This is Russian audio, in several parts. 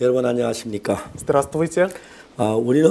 여러분 안녕하십니까? Здравствуйте. 아, 우리는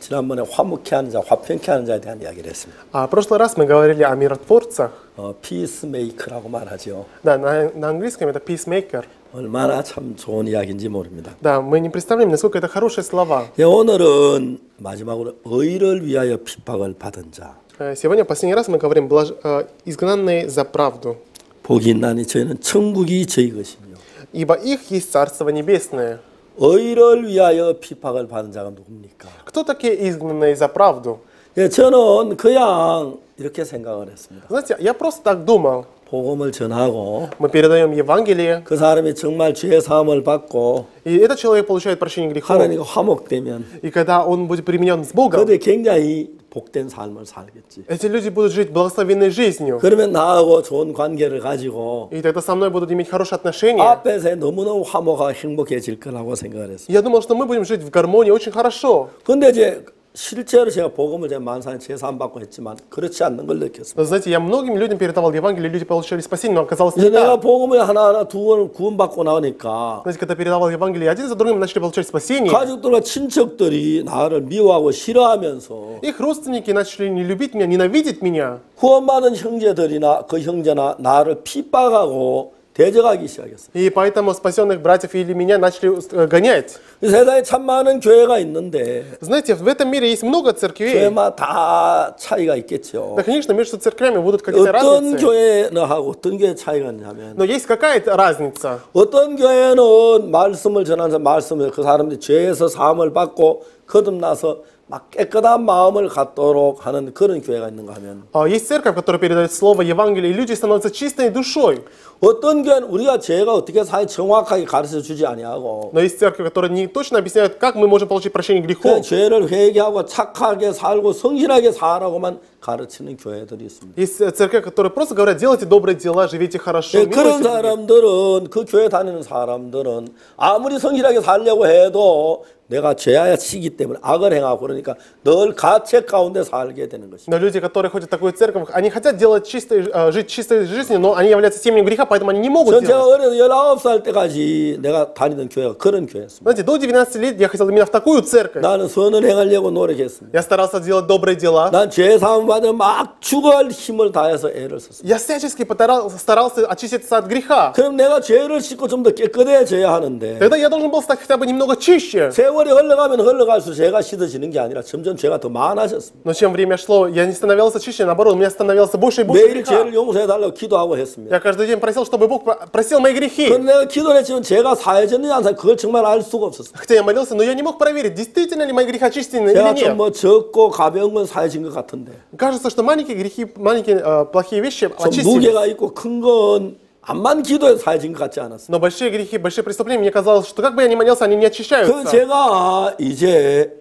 지난번에 화목케 하는 자, 화평케 하는 자에 대한 이야기를 했습니다. А, в прошлый раз мы говорили о миротворцах. 어, 피스메이크라고 말하죠. Да, на, на английском это peacemaker. 얼마나 참 좋은 이야기인지 모릅니다. Да, мы не представляем, насколько это хорошие слова. 예, 오늘은 마지막으로 의를 위하여 핍박을 받은 자. Э, Сегодня, в последний раз, мы говорим блаж... э, изгнанные за правду, 복이 있나니 저희는 천국이 저희 것이며 ибо их есть Царство Небесное. 의를 위하여 핍박을 받은 자가 누굽니까? Кто такие изгнанные за правду? 예, 저는 그냥 이렇게 생각을 했습니다. Знаете, я просто так думал. 복음을 전하고 Мы передаем Евангелие, 그 사람이 정말 죄 사함을 받고 и этот человек получает прощение грехов. 하나님과 화목되면 И когда он будет применен с Богом, 그들이 굉장히 복된 삶을 살겠지. эти люди будут жить благословенной жизнью. 그러면 나하고 좋은 관계를 가지고 И тогда со мной будут иметь хорошие отношения. 앞에서 너무너무 화목하고 행복해질 거라고 생각을 했어요. Я думал, что мы будем жить в гармонии очень хорошо. 근데 이제 실제로 제가 복음을 제가 만산에 제사함 받고 했지만 그렇지 않는 걸 느꼈습니다. Но знаете, я многим людям передавал Евангелие, люди получили спасение, но оказалось 이제 не 내가 так. 복음을 하나하나 두 번을 구원받고 나오니까 Знаете, когда передавал Евангелие, один за другим начали получать спасение. 가족들과 친척들이 나를 미워하고 싫어하면서 Их родственники начали не любить меня, ненавидеть меня. 구원받은 형제들이나 그 형제나 나를 핍박하고 대적하기 시작했어요. И поэтому спасенных братьев или меня начали э, гонять. 이 세상에 참 많은 교회가 있는데 Знаете, в этом мире есть много церквей. 교회마다 다 차이가 있겠죠. Да, конечно, между церквями будут какие-то 어떤 разницы. 교회는 하고 어떤 교회 차이가 있냐면 Но есть какая-то разница. 어떤 교회는 말씀을 전하는 사람, 말씀을 그 사람들이 죄에서 사함을 받고 거듭나서 막 깨끗한 마음을 갖도록 하는 그런 교회가 있는가 하면 А Есть церковь, которая передает слово Евангелие, и люди становятся чистой душой. 어떤 교회는 우리가 죄가 어떻게 사이 정확하게 가르쳐 주지 아니하고 Но есть церковь, которая не точно объясняет, как мы можем получить прощение 그냥 грехов. 죄를 회개하고 착하게 살고 성실하게 살라고만 가르치는 교회들이 있습니다. Есть э, церковь, которая просто говорят, делайте добрые дела, живите хорошо. 예, милуйте 그런 других. 사람들은 그 교회 다니는 사람들은 아무리 성실하게 살려고 해도 내가 죄야 치기 때문에 악을 행하고 그러니까 늘 가책 가운데 살게 되는 것입니다. Но люди, которые ходят в такую церковь, они хотят делать чистой, э, жить чистой жизнью, но они являются семенем греха, поэтому они не могут 전 제가 делать. 어려서 19살 때까지 내가 다니던 교회가 그런 교회였습니다. Знаете, до 19 лет я хотел именно в такую церковь. 나는 선을 행하려고 노력했습니다. Я старался делать добрые дела. 난 죄 사함 받으면 막 죽을 힘을 다해서 애를 썼습니다. Я всячески потарал- старался очиститься от греха. 그럼 내가 죄를 씻고 좀 더 깨끗해져야 하는데 Тогда я должен был стать хотя бы немного чище. 세월이 흘러가면 흘러갈수록 죄가 씻어지는 게 아니라 점점 죄가 더 많아졌습니다. Но чем время шло, я не становился чище, наоборот, у меня становился больше и больше 매일 греха. 죄를 용서해달라고 기도하고 했습니다. Я каждый день просил, чтобы Бог про- простил мои грехи. 그런데 내가 기도를 했지만 죄가 사해졌느냐 안 사해 그걸 정말 알 수가 없었어요. Хотя я молился, но я не мог проверить, действительно ли мои грехи очищены или 제가 нет. 좀 뭐 적고 가벼운 건 사해진 것 같은데 Кажется, что маленькие грехи, маленькие э, плохие вещи 좀 очистились. 무게가 있고 큰 건 암만 기도해서 사해진 것 같지 않았어요. Но большие грехи, большие преступления, мне казалось, что как бы я ни молился, они не 그 очищаются. 제가 이제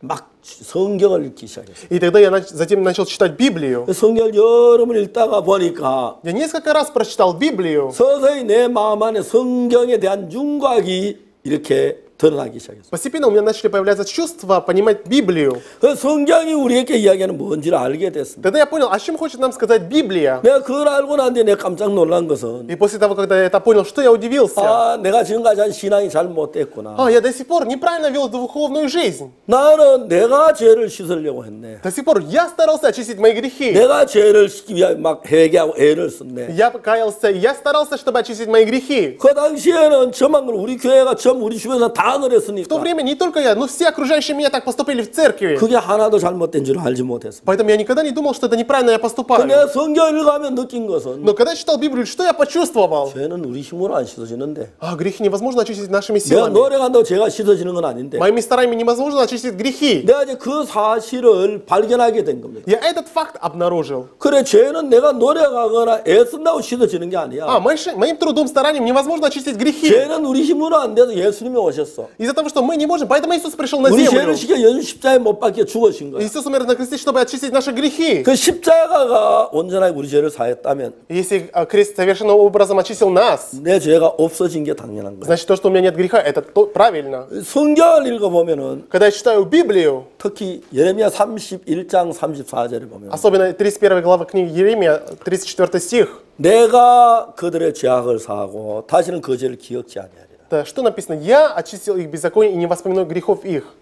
막 성경을 읽기 시작했어요. И тогда я нач- затем начал читать Библию. 성경을 여러 번 읽다가 보니까 Я несколько раз прочитал Библию. 서서히 내 마음 안에 성경에 대한 윤곽이 이렇게 드러나기 시작했어요. Постепенно у меня начали появляться чувства понимать Библию. 그 성경이 우리에게 이야기하는 뭔지를 알게 됐습니다. Тогда я понял, о чем хочет нам сказать Библия. 내가 그걸 알고 난 뒤에 내가 깜짝 놀란 것은 И после того, когда я это понял, что я удивился. 아 내가 지금까지 한 신앙이 잘못됐구나. А, я до сих пор неправильно вел духовную жизнь. 나는 내가 죄를 씻으려고 했네. До сих пор я старался очистить мои грехи. 내가 죄를 씻기 위해 막 회개하고 애를 썼네. Я покаялся, и я старался, чтобы очистить мои грехи. 그 당시에는 저만 그런 우리 교회가 전 우리 주변에서 다 В то 그랬으니까 время не только я, но все окружающие меня так поступили в церкви. 그게 하나도 잘못된 줄 알지 못했습니다. Поэтому я никогда не думал, что это неправильно я поступаю. 내가 성경을 읽으면 느낀 것은 Но когда я читал Библию, что я почувствовал? 죄는 우리 힘으로 안 씻어지는데 А, грехи невозможно очистить нашими 내가 силами. 노력한다고 죄가 씻어지는 건 아닌데 Моими стараниями невозможно очистить грехи. 내가 이제 그 사실을 발견하게 된 겁니다. Я этот факт обнаружил. 그래 죄는 내가 노력하거나 애쓴다고 씻어지는 게 아니야. А, моим, моим трудом, старанием невозможно очистить грехи. 죄는 우리 힘으로 안 돼서 예수님이 오셨어. Из-за того, что мы не можем. Поэтому Иисус пришел на 우리 землю. 죄를 시켜 연십자에못 박혀 죽으신 거야. Иисус умер на кресте, чтобы очистить наши грехи. 그 십자가가 온전하게 우리 죄를 사했다면 Если а, крест совершенным образом очистил нас, 내 죄가 없어진 게 당연한 거야. значит то, что у меня нет греха, это то- правильно. 성경을 읽어보면은 Когда я читаю Библию, 특히 예레미야 31장 34절에 보면 особенно 31 глава книги Еремия, 34 стих, 내가 그들의 죄악을 사하고 다시는 그 죄를 기억지 아니하리라. Да, что написано? Я очистил их беззаконие и не воспоминаю грехов их.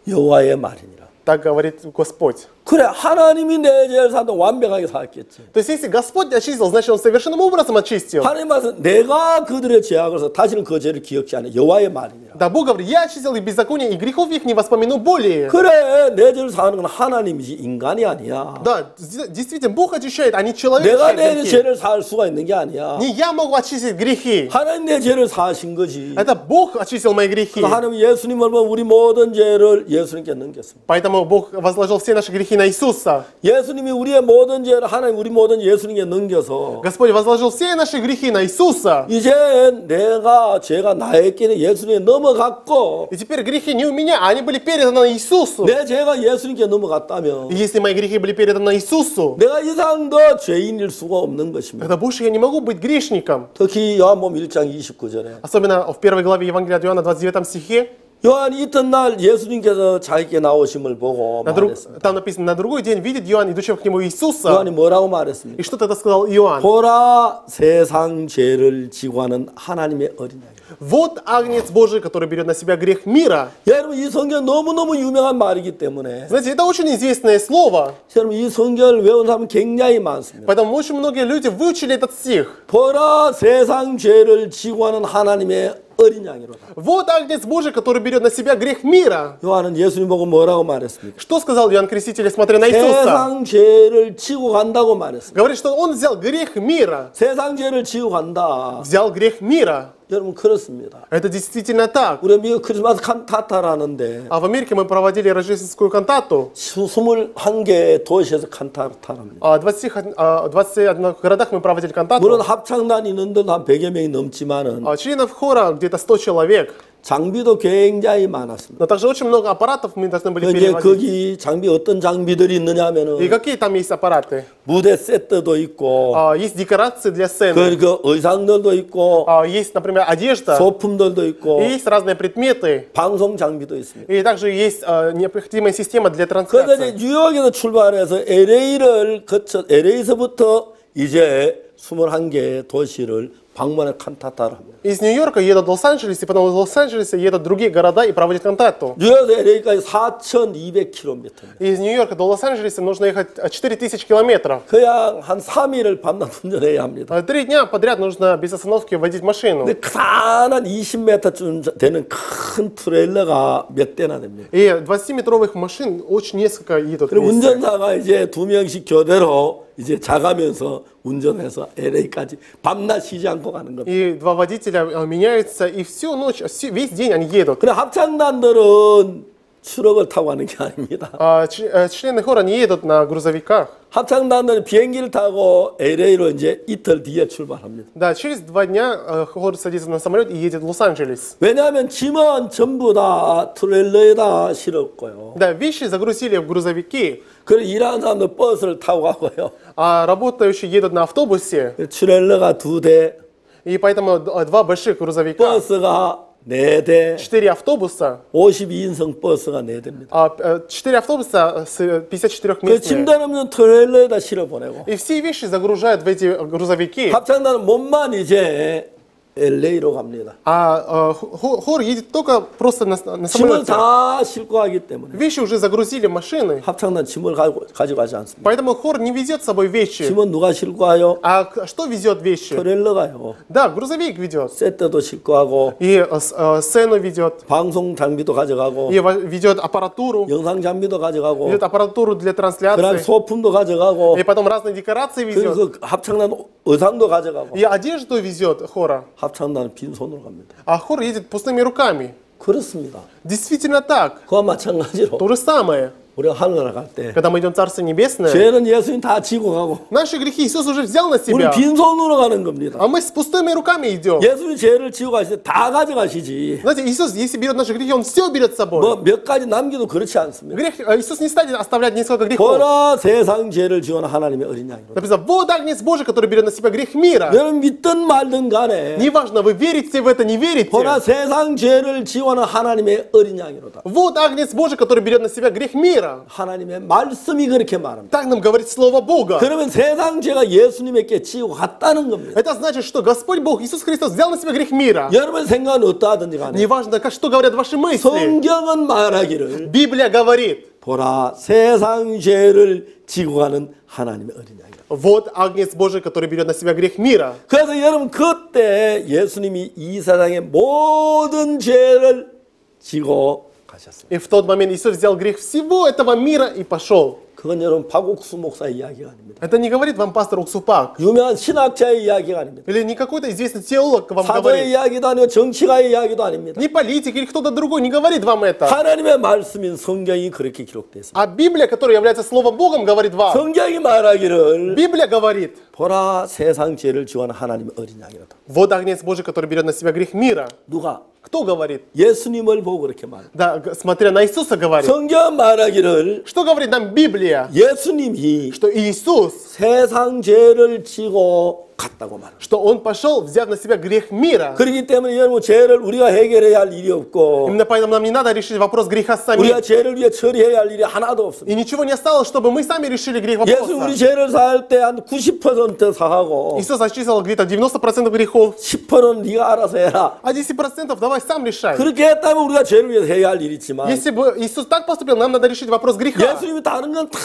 Так говорит Господь. 그래 하나님이 내 죄를 사도 완벽하게 사했겠지. То есть, если Господь очистил, значит, Он совершенным образом очистил. 하나님 말씀 내가 그들의 죄악을 서 다시는 그 죄를 기억지 않아. 여호와의 말이니라. Да, Бог говорит, я очистил их беззаконие, и грехов их не воспомяну более. 그래 내 죄를 사는 건 하나님이지 인간이 아니야. Да, д- действительно, Бог очищает, а не человек 내가 очищает 내 грехи. 죄를 살 수가 있는 게 아니야. Не я могу очистить грехи. 하나님 내 죄를 사신 거지. Это Бог очистил мои грехи. 그 하나님 예수님을 보면 우리 모든 죄를 예수님께 넘겼습니다. Поэтому Бог возложил все наши грехи на Иисуса. 예수님이 우리의 모든 죄를 하나님 우리 모든 예수님께 넘겨서 Господь возложил все наши грехи на Иисуса. 이제 내가 죄가 나에게는 예수님에 넘어갔고 И теперь грехи не у меня, а они были переданы Иисусу. 내 죄가 예수님께 넘어갔다면 И если мои грехи были переданы Иисусу, 내가 이상 더 죄인일 수가 없는 것입니다. тогда больше я не могу быть грешником. 특히 요한복음 1장 29절에 Особенно в первой главе Евангелия от Иоанна, 29 стихе, 요한이 이튿날 예수님께서 자기께 나오심을 보고 на друг- 말했습니다. там написано, на другой день видит Иоанн, идущего к нему Иисуса. 요한이 뭐라고 말했습니까? И что тогда сказал Иоанн? 보라 세상 죄를 지고 하는 하나님의 어린 양. Вот агнец Божий, который берет на себя грех мира. 여러분 이 성경 너무너무 유명한 말이기 때문에 Знаете, это очень известное слово, 여러분 이 성경을 외운 사람 굉장히 많습니다. поэтому очень многие люди выучили этот стих. 보라 세상 죄를 지고 하는 하나님의 어린 양이로다. Вот агнец Божий, который берет на себя грех мира. 요한은 예수님 보고 뭐라고 말했습니까? Что сказал Иоанн Креститель, смотря на Иисуса? 세상 죄를 지고 간다고 말했습니다. Говорит, что он взял грех мира. 세상 죄를 지고 간다. Взял грех мира. 여러분 그렇습니다. Это действительно так. 우리 미국 크리스마스 칸타타라는데 А в Америке мы проводили рождественскую кантату. 21개 도시에서 칸타타랍니다. А В 20, а, 21 городах мы проводили 물론 кантату. 합창단 있는데도 한 100여 명이 넘지만은 А Членов хора где-то 100 человек. 장비도 굉장히 많았습니다. Но также очень много аппаратов мы должны были 그 이제 перевозить. 거기 장비 어떤 장비들이 있느냐 И 하면은 какие там есть аппараты? 무대 세트도 있고 А, Есть декорации для сцены. 그, 그 의상들도 있고 А, Есть, например, одежда. 소품들도 있고 И есть разные предметы. 방송 장비도 있습니다. И также есть а, необходимая система для 그래서 трансляции. 이제 뉴욕에서 출발해서 LA를 거쳐 LA에서부터 이제 21개 도시를 방문해 칸타타를 합니다. Из Нью-Йорка едут в Лос-Анджелес, и потом из Лос-Анджелеса едут в другие города и проводят кантату. 뉴욕에서 LA까지 4,200km입니다. И из Нью-Йорка до Лос-Анджелеса нужно ехать а, 4000 километров. 그냥 한 3일을 밤낮 운전해야 합니다. А, Три дня подряд нужно без остановки водить машину. 근데 가난한 20m쯤 되는 큰 트레일러가 몇 대나 됩니다. И 20-метровых машин очень несколько едут 그리고 вместе. 운전사가 이제 두 명씩 교대로 이제 자가면서 운전해서 LA까지 밤낮 쉬지 않고 가는 겁니다. И два водителя а, меняются, и всю ночь, всю- весь день они едут. 그래 합창단들은 추럭을 타고 가는 게 아닙니다. А ч- э, члены хора не едут на грузовиках. 합창단들은 비행기를 타고 LA로 이제 이틀 뒤에 출발합니다. Да, через два дня э, хор садится на самолет и едет в Лос-Анджелес. 왜냐하면 짐은 전부 다 트레일러에다 실었고요. Да, вещи загрузили в грузовики, 그래 일하는 사람들 버스를 타고 가고요. а работающие едут на автобусе. 트레일러가 두 대, И поэтому д- два больших грузовика, 버스가 네 대, четыре автобуса, 52인승 버스가 네 대입니다. а, э, четыре автобуса с 54 그 местами. 짐단 없는 트레일러에다 실어 보내고 И все вещи загружают в эти грузовики. 합창단은 몸만 이제 LA로 갑니다. А э, хо- хор едет только просто на, на 짐을 самолете. 다 싣고 가기 때문에 Вещи уже загрузили в машины. 합창단 짐을 가지고, 가져가지 않습니다. Поэтому хор не везет с собой вещи. 짐은 누가 싣고 가요? А к- что везет вещи? 트레일러가요. Да, грузовик ведет. 세트도 싣고 하고 И э, с- э, сцену ведет. 방송 장비도 가져가고 И во- ведет аппаратуру. 영상 장비도 가져가고 Ведет аппаратуру для 그다음 трансляции. 소품도 가져가고 И потом разные декорации везет. 그리고 그 합창단 의상도 가져가고 И одежду везет хора. 합창단은 빈손으로 갑니다. А хор едет пустыми руками. 그렇습니다. Действительно так. 그와 마찬가지로 То же самое. 우리가 하늘나라 갈 때 Когда мы идем в Царство Небесное, 죄는 예수님 다 지고 가고 наши грехи Иисус уже взял на 우리 себя. 빈손으로 가는 겁니다. А мы с пустыми руками идем. 예수님 죄를 지고 가실 때 다 가져가시지. Знаете, Иисус, если берет наши грехи, Он все берет с собой. 뭐 몇 가지 남기도 그렇지 않습니다. Грех, э, Иисус не станет оставлять несколько грехов. 보라 세상 죄를 지원한 하나님의 어린 양이로. Написано, вот агнец Божий, который берет на себя грех мира. 여러분 믿든 말든 간에 Неважно, вы верите в это, не верите. 보라 세상 죄를 지원한 하나님의 어린 양이로다. Вот агнец Божий, который берет на себя грех мира. мира. 하나님의 말씀이 그렇게 말합니다. Так нам говорит Слово Бога. 그러면 세상 죄가 예수님에게 지고 갔다는 겁니다. Это значит, что Господь Бог, Иисус Христос взял на себя грех мира. 여러분 생각은 어떠하든지 간에 Неважно, как, что говорят ваши мысли. 성경은 말하기를 Библия говорит, 보라 세상 죄를 지고 가는 하나님의 어린 양이라. вот Агнец Божий, который берет на себя грех мира. 그래서 여러분 그때 예수님이 이 세상의 모든 죄를 지고 가셨어요. И в тот момент Иисус взял грех всего этого мира и пошел. 그건 여러분 박옥수 목사 이야기가 아닙니다. Это не говорит вам пастор Уксупак. 유명한 신학자의 이야기가 아닙니다. Или не какой-то известный теолог вам 사도의 говорит. 이야기도 아니고 정치가의 이야기도 아닙니다. Не политик или кто-то другой не говорит вам это. 하나님의 말씀인 성경이 그렇게 기록되어 있습니다. А Библия, которая является Словом Богом, говорит вам. 성경이 말하기를 Библия говорит, 보라 세상 죄를 지원한 하나님의 어린 양이라다. вот Агнец Божий, который берет на себя грех мира. 누가 Кто говорит? 예수님을 보고 그렇게 말합니다. Да, г- смотря на Иисуса говорит. 성경 말하기를 Что говорит нам Библия? 예수님이 Что Иисус, 세상 죄를 지고 갔다고 말합니다. что Он пошел, взяв на себя грех мира. 그렇기 때문에 여러분 죄를 우리가 해결해야 할 일이 없고 Именно поэтому нам не надо решить вопрос греха сами. 우리가 죄를 위해 처리해야 할 일이 하나도 없습니다. И ничего не осталось, чтобы мы сами решили грех 예수 우리 вопроса. 죄를 사할 때 한 90% 사하고 Иисус очистил где-то 90% грехов, 10%는 네가 알아서 해라. а 10% давай сам решай. 그렇게 했다면 우리가 죄를 위해서 해야 할 일이 있지만 Если бы Иисус так поступил, нам надо решить вопрос греха. 예수님이 다른 건 다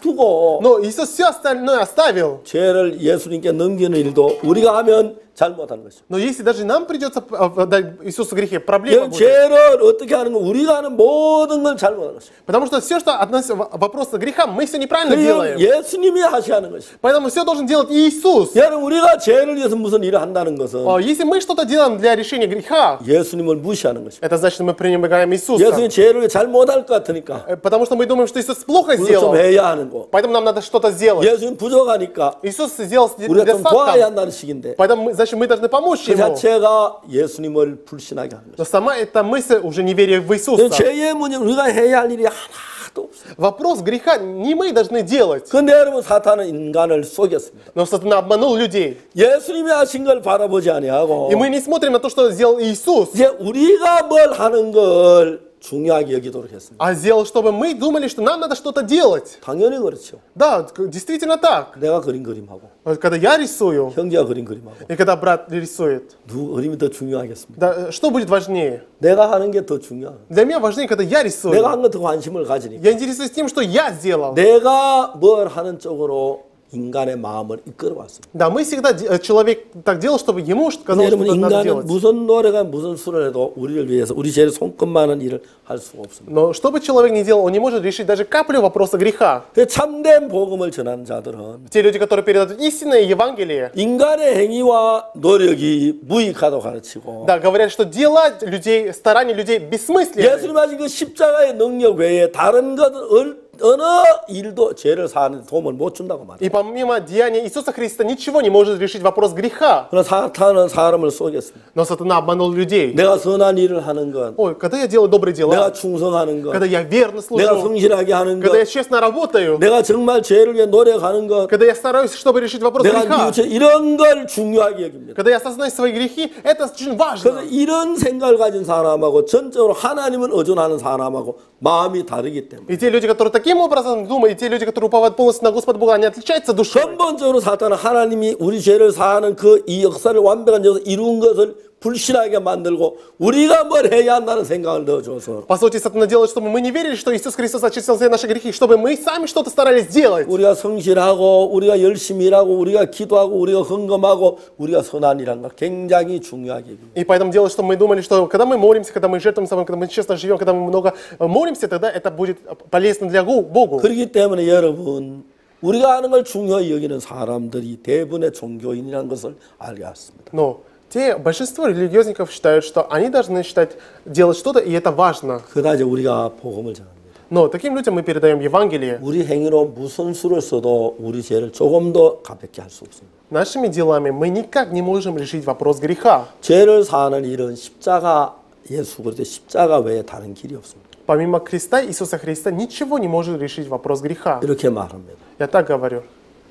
두고 Но Иисус все остальное оставил. 죄를 예수님께 넘기는 일도 우리가 하면 잘못하는 것이죠. Но если даже нам придется э, дать Иисусу грехи, проблема 여러분 будет. 죄를 어떻게 하는 거 우리가 하는 모든 걸 잘못하는 것이죠. Потому что все, что относится к вопросу греха, мы все неправильно 그리고 делаем. 예수님이 하셔야 하는 것이죠. Поэтому все должен делать Иисус. 여러분 우리가 죄를 위해서 무슨 일을 한다는 것은 А Если мы что-то делаем для решения греха, 예수님을 무시하는 것입니다. это значит, что мы пренебрегаем Иисуса. 예수님 죄를 잘못할 것 같으니까 Э, Потому что мы думаем, что Иисус плохо 우리가 좀 сделал. 해야 하는 거. Поэтому нам надо что-то сделать. 예수님 부족하니까 Иисус сделал 우리가 좀 도와야 недостатком. 한다는 식인데 Поэтому, мы- значит, мы должны помочь 그 Ему. 자체가 예수님을 불신하게 하는 Но 것이죠. сама эта мысль уже неверие в Иисуса. 죄의 문제 우리가 해야 할 일이 하나도 없어요. Вопрос греха не мы должны делать. 그런데 여러분 사탄은 인간을 속였습니다. Но сатана обманул людей. 예수님이 하신 걸 바라보지 아니하고 И мы не смотрим на то, что сделал Иисус, 이제 우리가 뭘 하는 걸 중요하게 여기도록 했습니다. а сделал, чтобы мы думали, что нам надо что-то делать. 당연히 그렇죠. Да, к- действительно так. 내가 그린 그림하고 Вот Когда я рисую, 형제가 그린 그림하고 и когда брат рисует, 누구 그림이 더 중요하겠습니까? да, э, что будет важнее? 내가 하는 게 더 중요한. Для меня важнее, когда я рисую. 내가 한 것 더 관심을 가지니까. Я интересуюсь тем, что я сделал. 내가 뭘 하는 쪽으로 인간의 마음을 이끌어 왔습니다. Да, мы всегда, де- э, человек так делал, чтобы ему 근데 казалось, 여러분 что надо 인간은 делать. 무슨 노래가 무슨 수를 해도 우리를 위해서 우리 죄를 손끝만한 일을 할 수가 없습니다. Но что бы человек ни делал, он не может решить даже каплю вопроса греха. 그 참된 복음을 전하는 자들은 Те люди, которые передают истинное Евангелие, 인간의 행위와 노력이 무익하다고 가르치고 да, говорят, что дела людей, старания людей бессмысленны. 예수님 하신 그 십자가의 능력 외에 다른 것은 어느 일도 죄를 사는 데 도움을 못 준다고 말해요. И помимо деяния Иисуса Христа ничего не может решить вопрос греха. 그러나 사탄은 사람을 속였습니다. Но сатана обманул людей. 내가 선한 일을 하는 것, Ой, когда я делаю добрые 내가 дела, 충성하는 것, когда я верно 내가 служу, 성실하게 하는 когда я 것, честно работаю, 내가 정말 죄를 위해 노력하는 것, когда я стараюсь, чтобы решить вопрос 내가 греха, 뉘우쳐 이런 걸 중요하게 여깁니다. когда я осознаю свои грехи, это очень 그래서 важно. 이런 생각을 가진 사람하고 전적으로 하나님을 의존하는 사람하고 마음이 다르기 때문에 И те люди, которые таким образом думают, и те люди, которые уповают полностью на Господа Бога, они отличаются душой. 근본적으로 사탄은 하나님이 우리 죄를 사하는 그 이 역사를 완벽한 역사 이룬 것을 불신하게 만들고 우리가 뭘 해야 한다는 생각을 넣어줘서 По сути, сатана делает, чтобы мы не верили, что Иисус Христос очистил все наши грехи, чтобы мы сами что-то старались сделать. 우리가 성실하고 우리가 열심히 일하고 우리가 기도하고 우리가 헌금하고 우리가 선한 일한 걸 굉장히 중요하게 여깁니다. И поэтому дело, что мы думали, что когда мы молимся, когда мы жертвуем собой, когда мы честно живем, когда мы много э, молимся, тогда это будет полезно для Гу- Богу. 그렇기 때문에 여러분 우리가 하는 걸 중요히 여기는 사람들이 대부분의 종교인이라는 것을 알게 왔습니다. Но те, большинство религиозников считают, что они должны считать, делать что-то, и это важно. 그다지 우리가 복음을 전합니다. Но таким людям мы передаем Евангелие. 우리 행위로 무슨 수를 써도 우리 죄를 조금 더 가볍게 할 수 없습니다. Нашими делами мы никак не можем решить вопрос греха. 죄를 사하는 일은 십자가 예수 그리스도 십자가 외에 다른 길이 없습니다. Помимо креста Иисуса Христа ничего не может решить вопрос греха. 이렇게 말합니다. Я так говорю.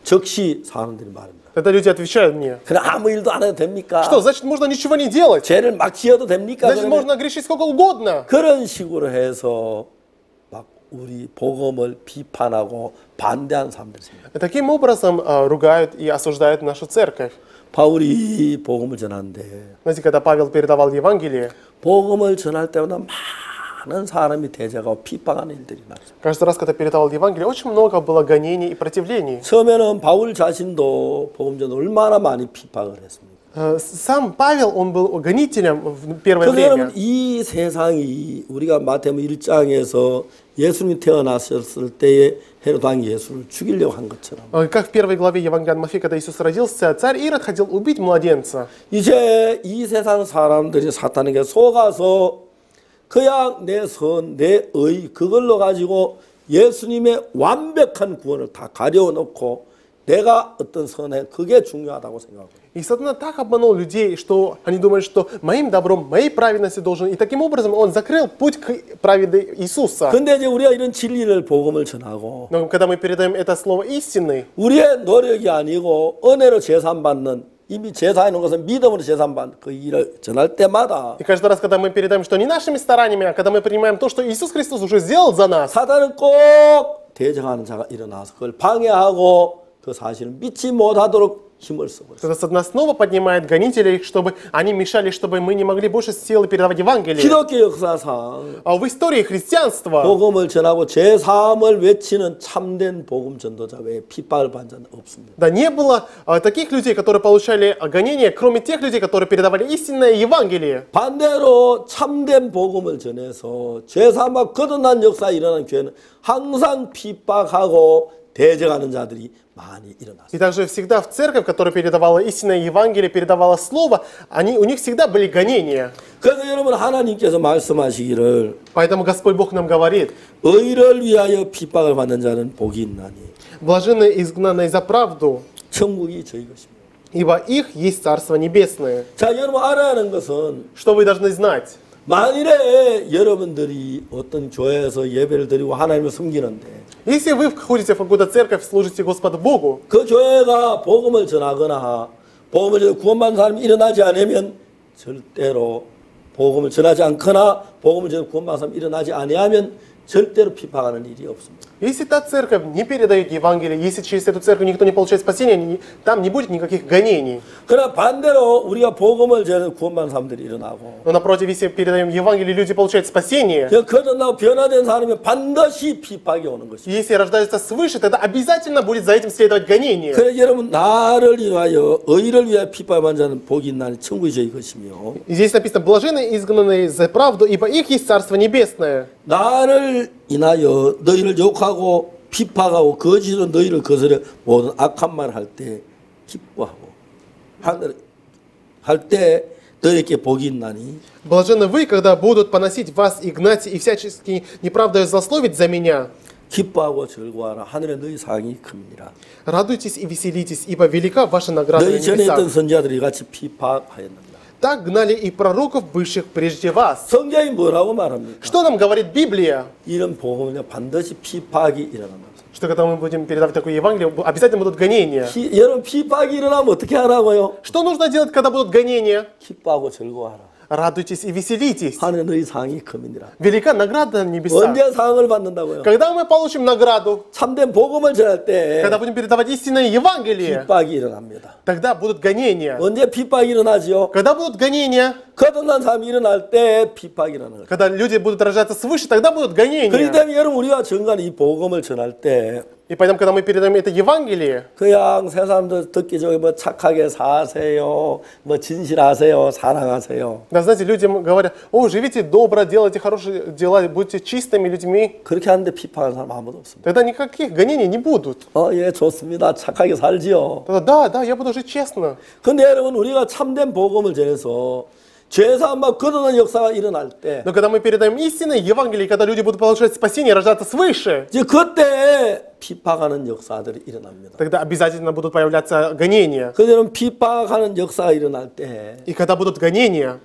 즉시 사람들이 말합니다. Тогда люди отвечают мне, 그럼 아무 일도 안 해도 됩니까? что значит можно ничего не делать? 죄를 막 지어도 됩니까? Значит 그러면 можно грешить сколько угодно. 그런 식으로 해서 막 우리 복음을 비판하고 반대한 사람들이 있습니다. Таким образом э, ругают и осуждают нашу церковь. 바울이 복음을 전하는데 Знаете, когда Павел передавал Евангелие, 복음을 전할 때마다 많은 사람이 대적하고 비방하는 일들이 났어요. каждый раз, когда передавал Евангелие, очень много было гонений и противлений. 처음에는 바울 자신도 복음 전 얼마나 많이 비방을 했습니까? Э, Сам Павел, он был гонителем в первое 그래서 여러분 время. 이 세상이 우리가 마태복음 1장에서 예수님이 태어나셨을 때에 헤롯 왕이 예수를 죽이려고 한 것처럼 Э, Как в первой главе Евангелия от Матфея, когда Иисус родился, царь Ирод хотел убить младенца. 이제 이 세상 사람들이 사탄에게 속아서 그냥 내 선, 내 의, 그걸로 가지고 예수님의 완벽한 구원을 다 가려워 놓고 내가 어떤 선에 그게 중요하다고 생각하고 И сатана так обманул людей, что они думают, что моим добром, моей праведностью должен. И таким образом он закрыл путь к праведной Иисуса. 근데 이제 우리가 이런 진리를 복음을 전하고 Но когда мы передаем это слово истины, 우리의 노력이 아니고 은혜로 재산받는 이미 제사해 놓은 것은 믿음으로 재산받는 그 일을 전할 때마다 и каждый раз, когда мы передаем, что не нашими стараниями, а когда мы принимаем то, что Иисус Христос уже сделал за нас, 사단은 꼭 대적하는 자가 일어나서 그걸 방해하고 그 사실을 믿지 못하도록 힘을 쓰고 있어요. тогда сатана снова поднимает гонителей, чтобы они мешали, чтобы мы не могли больше силы передавать Евангелие. 기독교 역사상 А в истории христианства 복음을 전하고 제3을 외치는 참된 복음 전도자 외에 핍박을 받은 자는 없습니다. да, не было а, таких людей, которые получали а, гонения, кроме тех людей, которые передавали истинное Евангелие. 반대로 참된 복음을 전해서 제3과 거듭난 역사에 일어난 교회는 항상 핍박하고 대적하는 자들이 많이 일어났어요. И также всегда в церковь, которая передавала истинное Евангелие, передавала Слово, они, у них всегда были гонения. 그래서 여러분 하나님께서 말씀하시기를 Поэтому Господь Бог нам говорит, 의를 위하여 핍박을 받는 자는 복이 있나니 блаженные изгнанные за правду, 천국이 저희 것입니다. ибо их есть Царство Небесное. 자 여러분 알아야 하는 것은 Что вы должны знать? 만일에 여러분들이 어떤 교회에서 예배를 드리고 하나님을 섬기는데 Если вы входите в какую-то церковь, служите Господу Богу, 그 교회가 복음을 전하거나 복음을 전해 구원받는 사람이 일어나지 않으면 절대로 복음을 전하지 않거나 복음을 전해 구원받는 사람이 일어나지 아니하면 절대로 핍박하는 일이 없습니다. Если та церковь не передает Евангелие, если через эту церковь никто не получает спасения, там не будет никаких гонений. Но напротив, если передаем Евангелие, люди получают спасение. Если рождаются свыше, тогда обязательно будет за этим следовать гонение. Здесь написано, блаженные изгнанные за правду, ибо их есть Царство Небесное. 나를 인하여 너희를 욕하고 비파하고 거짓으로 너희를 거스려 모든 악한 말 할 때 기뻐하고 하늘 할때 너희에게 복이 있나니 Блаженны вы, когда будут поносить вас и гнать, и всячески неправдою злословить за меня. 기뻐하고 즐거워하라 하늘에 너희 상이 큽니다. Радуйтесь и веселитесь, ибо велика ваша награда на 너희 전에 있던 небесах. 선자들이 같이 비파하였느니라. Так гнали и пророков, бывших прежде вас. 성경이 뭐라고 말합니까? Что нам говорит Библия? 이런 복음은 반드시 피박이 일어납니다. Что когда мы будем передавать такое Евангелие, бу- обязательно будут гонения. 피- 여러분 피박이 일어나면 어떻게 하라고요? Что нужно делать, когда будут гонения? 기뻐하고 즐거워하라. Радуйтесь и веселитесь. 하늘에 너희 상이 큽니다. Велика награда на небесах. 언제 상을 받는다고요? Когда мы получим награду? 참된 복음을 전할 때 Когда будем передавать истинное Евангелие, 핍박이 일어납니다. тогда будут гонения. 언제 핍박이 일어나지요? Когда будут гонения? 거듭난 사람이 일어날 때 핍박이 일어나는 거죠. Когда люди будут рождаться свыше, тогда будут 그렇기 гонения. 때문에 여러분 우리가 정말 이 복음을 전할 때 И поэтому, когда мы передаем это Евангелие, 그냥 세 사람들 듣기 좋게 뭐 착하게 사세요, 뭐 진실하세요, 사랑하세요. да, знаете, людям говорят, о, живите добро, делайте хорошие дела, будьте чистыми людьми, 그렇게 하는데 핍박하는 사람 아무도 없습니다. тогда никаких гонений не будут. 어, 예, 좋습니다. 착하게 살지요. Тогда, да, да, я буду жить честно. 근데 여러분 우리가 참된 복음을 전해서 Но когда мы передаем истины, Евангелие, когда люди будут получать спасение, рождаться свыше, тогда обязательно будут появляться гонения. И когда будут гонения,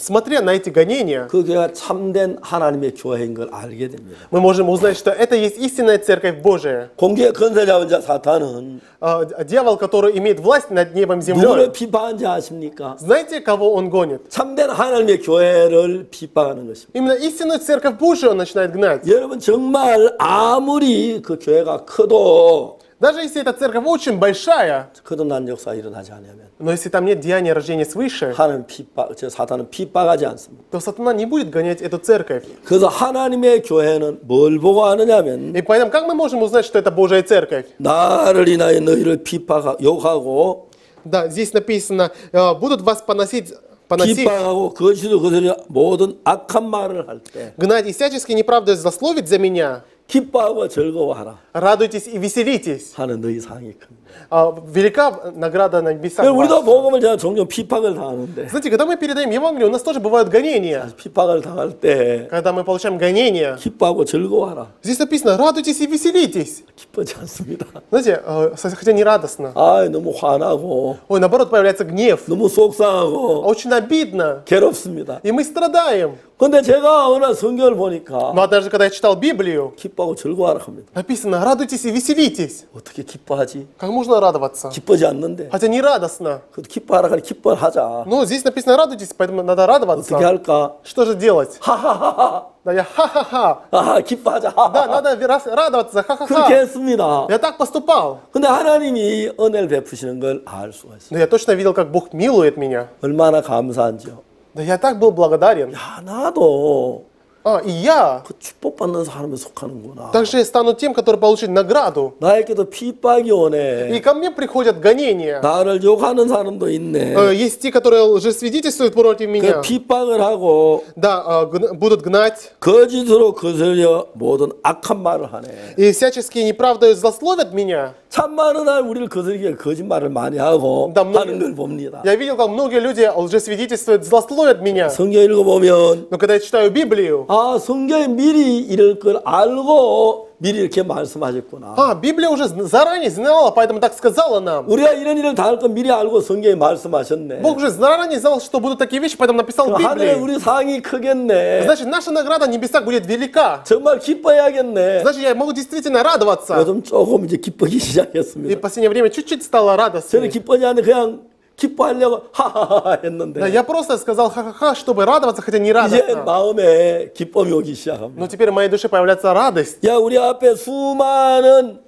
смотря на эти гонения, 그 교회가 참된 하나님의 교회인 걸 알게 됩니다. мы можем узнать, что это есть истинная церковь Божия. 공기의 건설 잡은 자 사탄은 А, Дьявол, который имеет власть над небом и 누구를 землей, 비판하는지 아십니까? знаете, кого он гонит? 참된 하나님의 교회를 비판하는 것입니다. Именно истинную церковь Божию он начинает гнать. 여러분 정말 아무리 그 교회가 커도 Даже если эта церковь очень большая, 거듭난 역사 일어나지 않으면 но если там нет деяния рождения свыше, 하나님 핍박, 저 사탄은 핍박하지 않습니다. то сатана не будет гонять эту церковь. 그래서 하나님의 교회는 뭘 보고 하느냐면 И поэтому как мы можем узнать, что это Божья церковь? 나를 인하여 너희를 핍박하고 욕하고 Да, здесь написано, э, будут вас поносить, поносить, 핍박하고 거짓으로 그들이 모든 악한 말을 할 때 гнать и всячески неправду злословить за меня. 기뻐하고 즐거워하라 Радуйтесь и веселитесь. 하는 너희 상이 큽니다. А, велика награда на небесах. 그래서 우리도 ваших. 복음을 제가 종종 핍박을 당하는데 Знаете, когда мы передаем Евангелие, у нас тоже бывают гонения. 핍박을 당할 때 Когда мы получаем гонения, 기뻐하고 즐거워하라 здесь написано, радуйтесь и веселитесь. 기쁘지 않습니다. Знаете, э, хотя не радостно. 아 너무 화나고 Ой, наоборот, появляется гнев. 너무 속상하고 Очень обидно. 괴롭습니다. И мы страдаем. 근데 제가 어느 성경을 보니까 Но даже когда я читал Библию, 기뻐하고 즐거워하라 합니다. написано, радуйтесь и веселитесь. 어떻게 기뻐하지? Как можно радоваться? 기뻐지 않는데. Хотя не радостно. 그래도 기뻐하라 하니 기뻐하자. Но здесь написано, радуйтесь, поэтому надо радоваться. 어떻게 할까? Что же делать? 하하하하. Да, я ха-ха-ха. 아 기뻐하자. Да, 하하하. надо раз- радоваться, 그렇게 ха-ха-ха. 했습니다. Я так поступал. 근데 하나님이 은혜를 베푸시는 걸 알 수가 있어요. Но я точно видел, как Бог милует меня. 얼마나 감사한지요. Да я так был благодарен. Да надо. А, и я 그 축복받는 사람에 속하는구나. также стану тем, который получит награду. 나에게도 핍박이 И 오네. ко мне приходят гонения. 나를 욕하는 사람도 있네. Э, Есть те, которые лжесвидетельствуют против 그 меня. 핍박을 하고 Да, а, гн- будут гнать. 거짓으로 거슬려 모든 악한 말을 하네. И всячески неправдою злословят меня. 참 많은 날 우리를 거슬리게 거짓말을 많이 하고 다 뭐- 하는 걸 봅니다. Я видел, как многие люди лжесвидетельствуют, злословят меня. 성경 읽어보면 Но когда я читаю Библию, 아 성경에 미리 이럴 걸 알고 미리 이렇게 말씀하셨구나. а, Библия уже зн- заранее знала, поэтому так сказала нам. 우리가 이런 일을 당할 거 미리 알고 성경에 말씀하셨네. Бог уже заранее знал, что будут такие вещи, поэтому написал в 하늘에 Библии. 우리 상이 크겠네. Значит, наша награда в небесах будет велика. 정말 기뻐해야겠네. Значит, я могу действительно радоваться. 요즘 조금 이제 기쁘기 И 시작했습니다. в последнее время чуть-чуть стало 저는 радостно. 기쁘지 않는데 그냥 기뻐하려고 하하하 Да, 했는데 я просто сказал ха-ха-ха, чтобы радоваться, хотя не 이제 радостно. 마음에 기쁨이 오기 시작합니다. Но теперь в моей душе появляется радость. 야 우리 앞에 수많은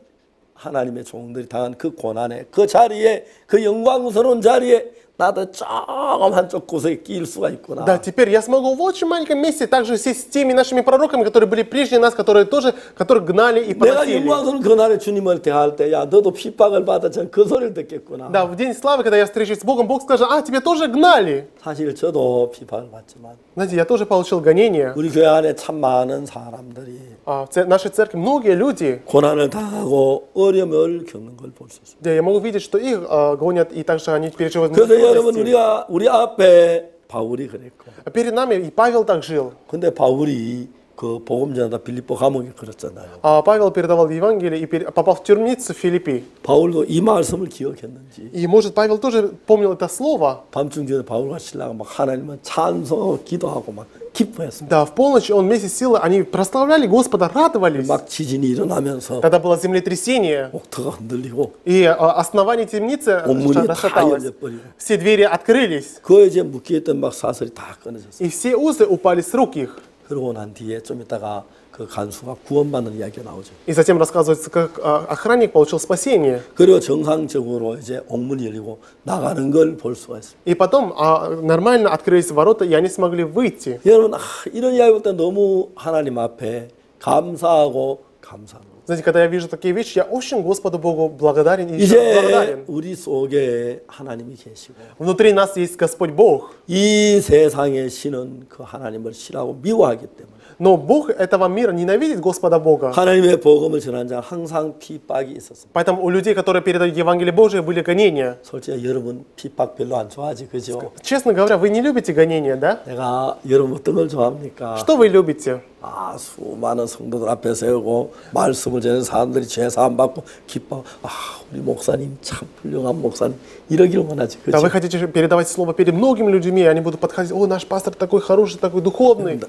하나님의 종들이 당한 그 고난에 그 자리에 그 영광스러운 자리에 나도 조금 한쪽 구석에 끼일 수가 있구나. Да, теперь я смогу в очень маленьком месте также сесть с теми нашими пророками, которые были прежде нас, которые тоже, которых гнали и 내가 поносили. 영광스러운 그 날에 주님을 대할 때, 야, 너도 핍박을 받아. 전 그 소리를 듣겠구나. Да, в день славы, когда я встречусь с Богом, Бог скажет, а, тебе тоже гнали. 사실 저도 핍박을 받지만, Знаете, я тоже получил гонения. 우리 교회 안에 참 많은 사람들이 А, в це- нашей церкви многие люди, 고난을 당하고 어려움을 겪는 걸 볼 수 있습니다. да, я могу видеть, что их а, гонят, и также они переживают 그래서 много 여러분, трудностей. 우리가, 우리 앞에 바울이 그랬고, А Перед нами и Павел так жил. 근데 바울이 그 복음 전하다 빌립보 감옥에 그랬잖아요. А Павел передавал Евангелие и пере- попал в темницу в Филиппи. 바울도 이 말씀을 기억했는지 И, может, Павел тоже помнил это слово. 밤중 전에 바울과 신라가 막 하나님을 찬송하고 기도하고 막 기뻐했습니다. Да, в полночь он вместе с силой, они прославляли Господа, радовались. 막 지진이 일어나면서 Тогда было землетрясение, 옥터가 흔들리고 и а, основание темницы 문이 다 расшаталось. 열려버리고 Все двери открылись, 그에 이제 묶여있던 막 사슬이 다 끊어졌어요. и все узы упали с рук их. 그러고 난 뒤에 좀 있다가 그 간수가 구원받는 이야기가 나오죠. И затем рассказывается, как а, охранник получил спасение. 그리고 정상적으로 이제 옥문이 열리고 나가는 걸 볼 수가 있습니다. И потом а, нормально открылись ворота, и они смогли выйти. 여러분 아, 이런 이야기 볼 때 너무 하나님 앞에 감사하고 감사하는 거예요. Знаете, когда я вижу такие вещи, я очень Господу Богу благодарен и еще 이제 благодарен. 우리 속에 하나님이 계시고 Внутри нас есть Господь Бог. 이 세상의 신은 그 하나님을 싫어하고 미워하기 때문에 Но Бог этого мира ненавидит Господа Бога. 하나님의 복음을 전한 자는 항상 핍박이 있었습니다. Поэтому у людей, которые передают Евангелие Божие, были гонения. 솔직히 여러분 핍박 별로 안 좋아하지 그죠? Честно говоря, вы не любите гонения, да? 내가 여러분 어떤 걸 좋아합니까? Что вы любите? 아 수많은 성도들 앞에 세우고 말씀을 전하는 사람들이 죄사함 받고 기뻐. 아 우리 목사님 참 훌륭한 목사님 이러기를 원하지. Да, 그렇지? вы хотите же передавать слово перед многими людьми, и они будут подходить, о, наш пастор такой хороший, такой духовный.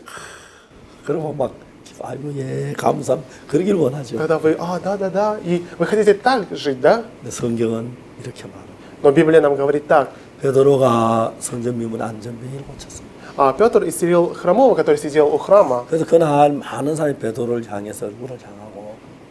그러고 막 기뻐. 아이고 예 감사. 그러기를 원하죠. Когда вы, а, да, да, да, и вы хотите так жить, да? 근데 성경은 이렇게 말합니다. Но Библия нам говорит так. 베드로가 성전 미문 안전병을 고쳤습니다. А Петр исцелил хромого, который сидел у храма. 그래서 그날 많은 사람이 베드로를 향해서 얼굴을 향하고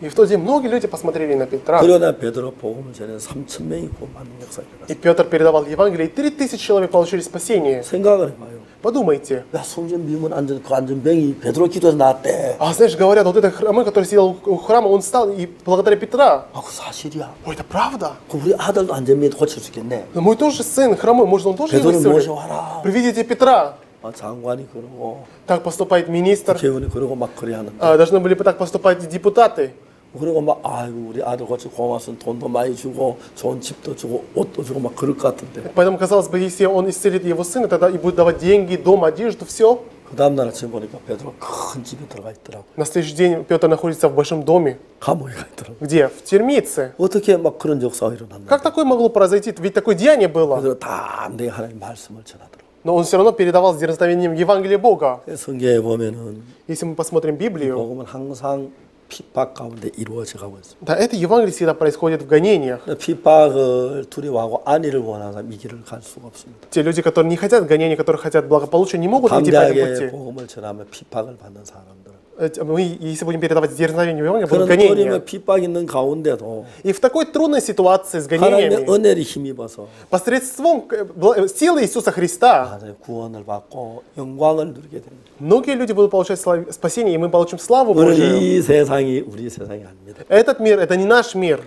И в тот день многие люди посмотрели на Петра. 그러나 베드로 복음을 전해 3천 명이 구원받는 역사가 И 일어났어요. Петр передавал Евангелие, и 3000 человек получили спасение. 생각을 해봐요. Подумайте. 야 성전 미문 안전 그 안전병이 베드로 기도에서 나왔대. А знаешь, говорят, вот этот хромой, который сидел у храма, он встал и благодаря Петра. 아 그 사실이야. Ой, это правда? 그 우리 아들도 안전병이 고칠 수 있겠네. Но мой тоже сын хромой, может, он тоже его 베드로를 исцелит? 모셔와라. Приведите Петра. 아, 장관이 그러고 Так поступает министр. 국회의원이 그러고 막 그래 하는데. А, должны были бы так поступать и депутаты. 그리고 막 아이고 우리 아들 고치 고맙으면 돈도 많이 주고 좋은 집도 주고 옷도 주고 막 그럴 것 같은데. Поэтому, казалось бы, если он исцелит его сына, тогда и будет давать деньги, дом, одежду, все. 그 다음날 아침 보니까 베드로 큰 집에 들어가 있더라고. На следующий день Петр находится в большом доме. 감옥에 가 있더라고. Где? В термице. 어떻게 막 그런 역사가 일어났나? Как такое могло произойти? Ведь такое деяние было. 베드로 다내 하나님 말씀을 전하더라고. Но он все равно передавал с дерзновением Евангелие Бога. 그래서 성경에 보면은 Если мы посмотрим Библию, 복음은 항상 핍박 가운데 이루어져 가고 있습니다. да, это Евангелие всегда происходит в гонениях. 근데 핍박을 두려워하고 안위를 원하는 사람 이 길을 갈 수가 없습니다. Те люди, которые не хотят гонений, которые хотят благополучия, не могут идти по этому 담대하게 пути. 복음을 전하며 핍박을 받는 사람들은 Э, Мы, если будем передавать с дерзновением Евангелие, 그런 будут гонения. 어림의 핍박 있는 가운데도 И в такой трудной ситуации с 하나님의 гонениями, 은혜를 힘입어서 посредством э, бла- э, силы Иисуса Христа, 맞아요. 구원을 받고 영광을 누리게 됩니다. многие люди будут получать слав- спасение, и мы получим славу 오늘 Божию. 이 세상이 우리 세상이 아닙니다. Этот мир, это не наш мир.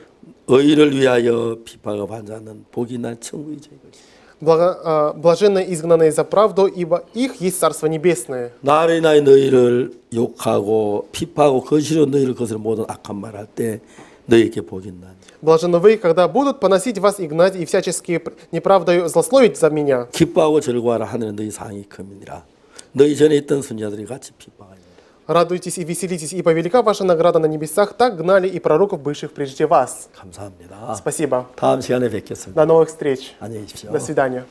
의를 위하여 핍박을 받는 자는 복이 날 천국이죠. 이거지. Благо- а, блаженно изгнанные за правду, ибо их есть Царство Небесное. 나를 인하여 너희를 욕하고 핍박하고 거시로 너희를 것을 모든 악한 말할 때 너희에게 복이 나니. Блаженны вы, когда будут поносить вас и гнать, и всячески пр- неправдою злословить за меня. 기뻐하고 즐거워하라 하늘은 너희 상이 큼이니라. 너희 전에 있던 선자들이 같이 핍박하니라. Радуйтесь и веселитесь, ибо велика ваша награда на небесах, так гнали и пророков, бывших прежде вас. 감사합니다. Спасибо. 다음 시간에 뵙겠습니다. До новых встреч. 안녕히 계십시오. До свидания.